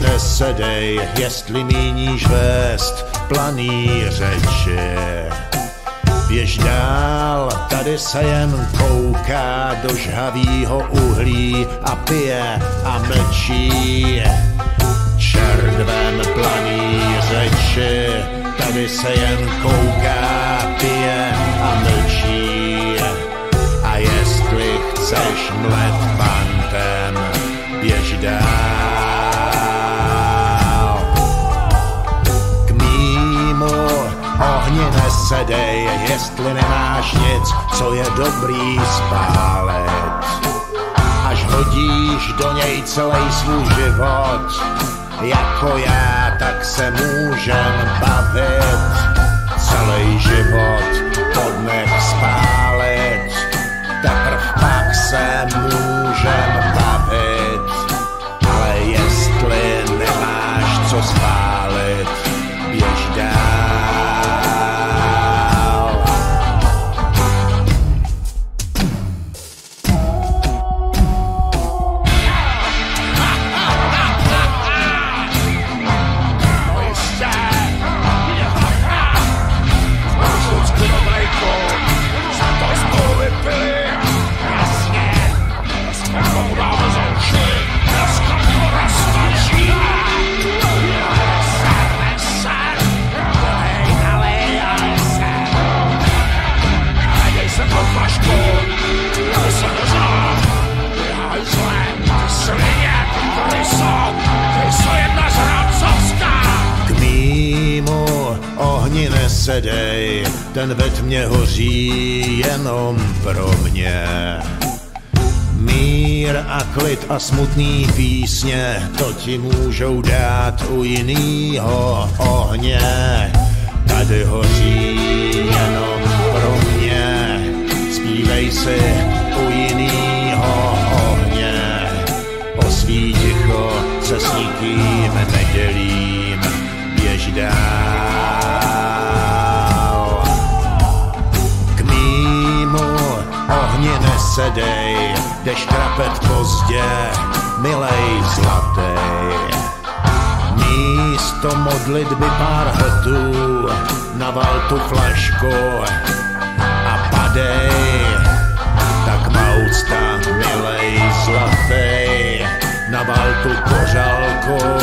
nesedej, jestli míníš vést planý řeči. Běž dál, tady se jen kouká do žhavýho uhlí a pije a mlčí. Čerdvem planý řeči, tady se jen kouká, pije a mlčí. A jestli chceš mlet bantem, běž dál. Nesedej, jestli nemáš nic, co je dobrý spálet. Až hodíš do něj celý svůj život, jako já, tak se můžem bavit. Celý život pod nech spálit, teprv pak se můžem nesedej, ten ve tmě hoří jenom pro mě. Mír a klid a smutný písně, to ti můžou dát u jinýho ohně. Tady hoří jenom pro mě, zpívej si nesedej, jdeš trapet pozdě, milej zlatej. Místo modlitby pár hrtů, naval tu flašku a padej. Tak má úcta, milej zlatej, naval tu kořálku